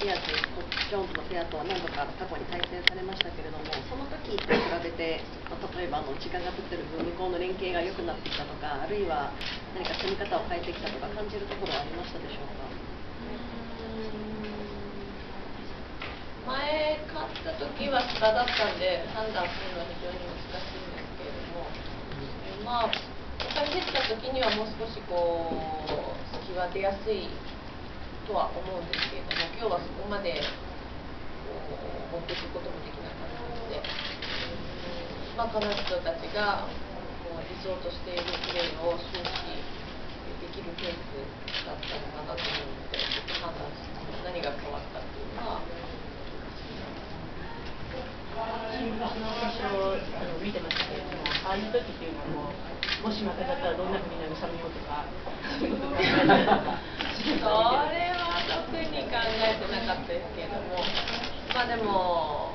ペアとジョーンズのペアとは何度か過去に対戦されましたけれども、その時と比べて、まあ、例えばあの時間が経ってる分、向こうの連携が良くなってきたとか、あるいは何か攻め方を変えてきたとか、感じるところはありましたでしょうか？前勝った時は下だったんで判断するのは非常に難しいんですけれども、まあ、やっぱり蹴った時にはもう少しこう隙は出やすいとは思うんですけれども今日はそこまで持っていくこともできなかったので、まあ、彼女たちが理想としているプレーを終始できるケースだったのかなと思うのでちょっと判断して何が変わったっていうのは。新聞の決勝を見てましたけれども、ああいう時っていうのはもう、もし負けちゃったらどんなふうに慰めようとか、そういうこと考。それは特に考えてなかったですけれども、まあでも、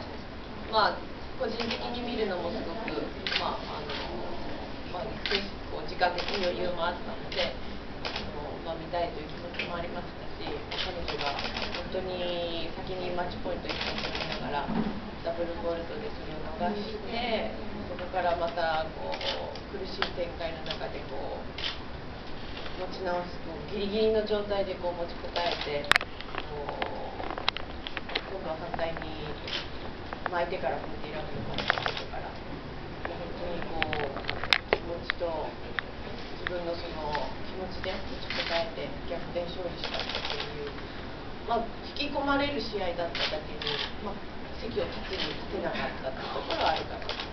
まあ、個人的に見るのもす。ごく、まあ、あの、まあ、こう時間的に余裕もあったので、あのまあ、見たいという気持ちもありましたし、彼女が本当に先にマッチポイントに入ってながら、ダブルボルトでそれを逃して、そこからまたこう苦しい展開の中でこう、持ち直すこうギリギリの状態でこう持ちこたえてこう今度は反対に巻いてから踏んでいられるかってことから本当にこう気持ちと自分のその気持ちで持ちこたえて逆転勝利したっていう、まあ、引き込まれる試合だっただけに、まあ、席を立つに立てなかったっていうところはあるかなと。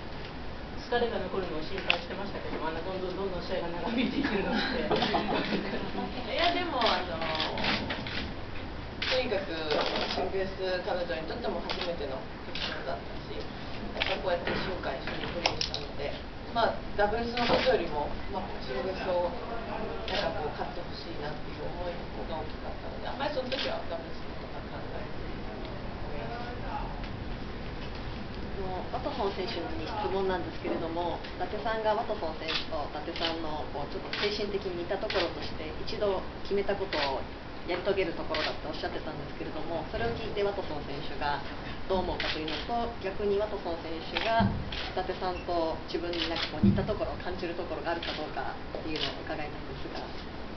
疲れが残るのを心配してましたけどあんなどんどんどんどん試合が長引いていくのって。いやでもあのとにかくシングルス彼女にとっても初めての決勝だったしやっぱこうやって1週間一緒にプレーしたのでまあダブルスのことよりも、まあ、シングルスをなんかこう勝ってほしいなっていう思いの方が大きかったのであんまりその時はダブルスのことは考えずのワトソン選手に質問なんですけれども、伊達さんがワトソン選手と伊達さんのこうちょっと精神的に似たところとして、一度決めたことをやり遂げるところだっておっしゃってたんですけれども、それを聞いてワトソン選手がどう思うかというのと、逆にワトソン選手が伊達さんと自分になんかこう似たところを感じるところがあるかどうかっていうのを伺いたいんですが。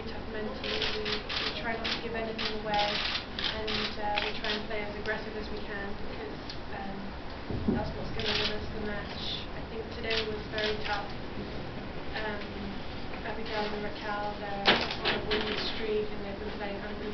very tough mentally. We, we try not to give anything away, and uh, we try and play as aggressive as we can because um, that's what's going to win us the match. I think today was very tough. Um, Abigail and Raquel, they're on a winning streak and they've been playing under.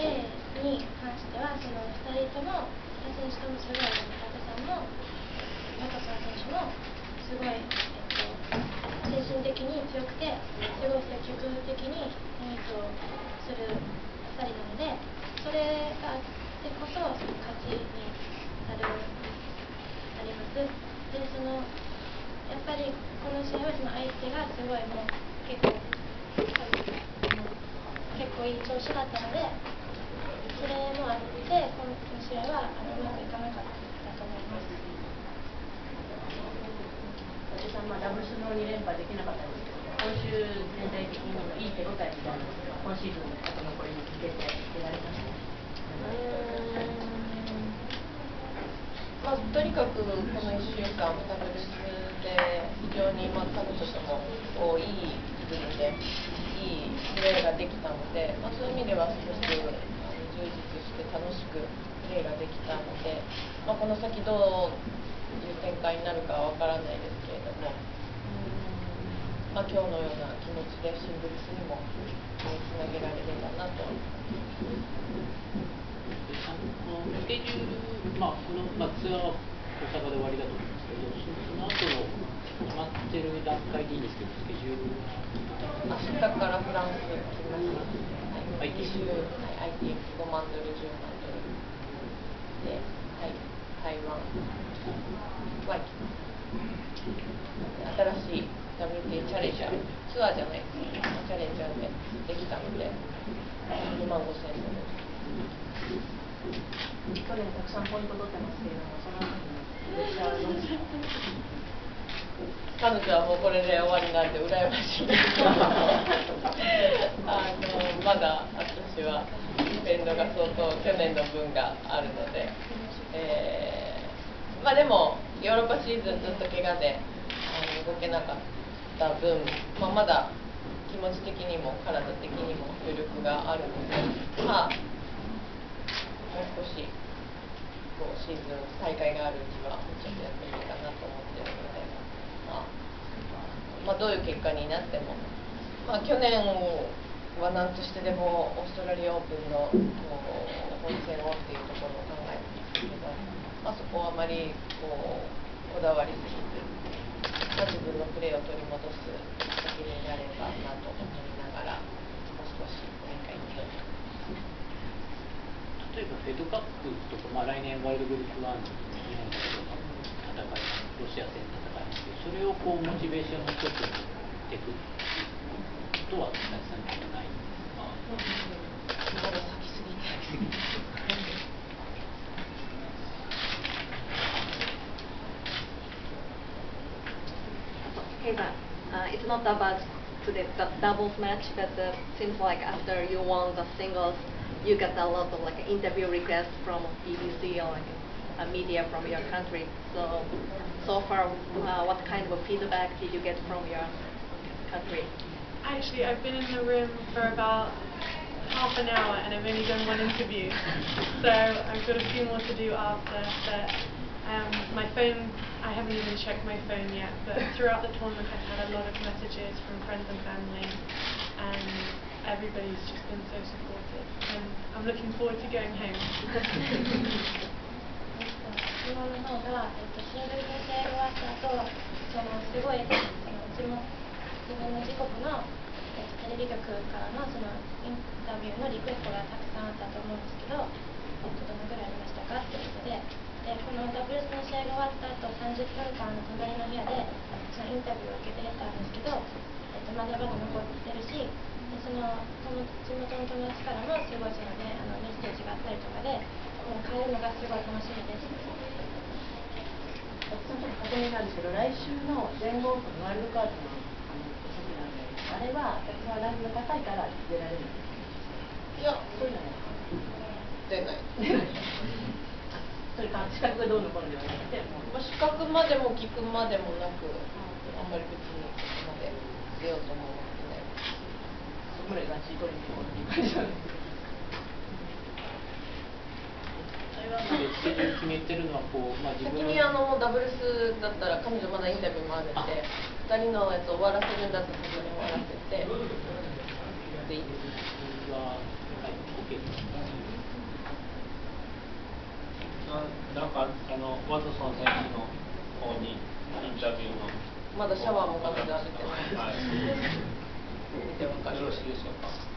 でに関してはその2人とも2選手ともすごい中田さんも中澤選手もすごい、えっと、精神的に強くてすごい積極的にミートする2人なのでそれがあってこそ勝ちになるなります。でそのやっぱりこの試合はその相手がすごいもう結構結構いい調子だったので。それもあって、今試合はあのうまくいかなかったと思います。伊達さん、まあ、ダブルスの2連覇できなかったん。ですけど、今週、全体的にいい手応えみたいな今シーズン、あと残りに出て出られました。まあ、とにかくこの1週間、ダブルスで非常に、まあ、としてもいい部分で、いいプレーができたので、まあ、そういう意味ではすごく充実して楽しくプレーができたので、まあ、この先どういう展開になるかは分からないですけれども、まあ、今日のような気持ちでシングルスにもつなげられればなと思います。スケジュール、まあこのまあ、ツアーは大阪で終わりだと思うんですけど、その後の決まってる段階でいいんですけど、スケジュールは明日からフランスに行きます。はい、IT 週、はい、IT 5万ドル、10万ドル。で、はい、台湾は。新しい WTA チャレンジャー、ツアーじゃないチャレンジャーでできたので、2万5千円ドル。去年たくさんポイント取ってますけれども、その後にプレッシャーはどうですか彼女はもうこれで終わりなんで羨ましいですあのまだ私はペンドが相当去年の分があるので、えー、まあでもヨーロッパシーズンずっと怪我であの動けなかった分、まあ、まだ気持ち的にも体的にも余力があるのでまあもう少しこうシーズン大会があるうちはちょっとやってみようかなと思ってるので。まあ、まあ、どういう結果になっても、まあ、去年は何としてでもオーストラリアオープンの本戦をっていうところを考えてますけど、まあ、そこはあまりこうこだわりすぎず、まあ、自分のプレーを取り戻す先になればなと思いながらもう少し大会に挑んで例えばフェドカップとか、まあ、来年ワイルドグループ1の日本代表の 戦いロシア戦の戦いですけどそれをこうモチベーションの一つに持っていくっていうことは佐々木さんにはないんですかまだ先すぎて。 Okay, but uh, it's not about to the dou- doubles match, but uh, seems like after you won the singles, you get a lot of like interview requests from BBC or like uh, media from your country. So, so far, uh, what kind of feedback did you get from your country? Actually, I've been in the room for about half an hour and I've only done one interview. so I've got a few more to do after. But um, my phone, I haven't even checked my phone yet. But throughout the tournament, I've had a lot of messages from friends and family. And everybody's just been so supportive. And I'm looking forward to going home. の方が、えっと、シングルの試合が終わった後そのすごいそのうちも自分の自国の、えっと、テレビ局からのそのインタビューのリクエストがたくさんあったと思うんですけど、えっと、どのぐらいありましたかっていうことででこのダブルスの試合が終わった後30分間の隣の部屋でそのインタビューを受けてたんですけど、えっと、まだまだ残ってるしでその友地元の友達からもすごいその、ね、あのメッセージがあったりとかでもう帰るのがすごい楽しみです。ちょっと確認なん。ですけど、来週の全豪オープンワイルドカードのあの席なん。で、あれは、私はランクが高いから出られるん。ですいや、そういうのは出ない。それか資格がどうのこうのではなくて、もうまあ資格までも聞くまでもなく、あん。まり別にそこまで出ようとも思ってない。そこまでガチ取りに行こうっていう感じなん。ですけど。台湾までスケジュール決めてるのはこう、まあ、自先分にあのダブルスだったら彼女まだインタビューもあるんであ。2人のやつ終わらせるんだったら先に終わらせてでいいですは、はい。ななんかあのワトソン選手の方にインタビューのまだシャワーも彼女浴びてないは。い見てわかるよろしいでしょうか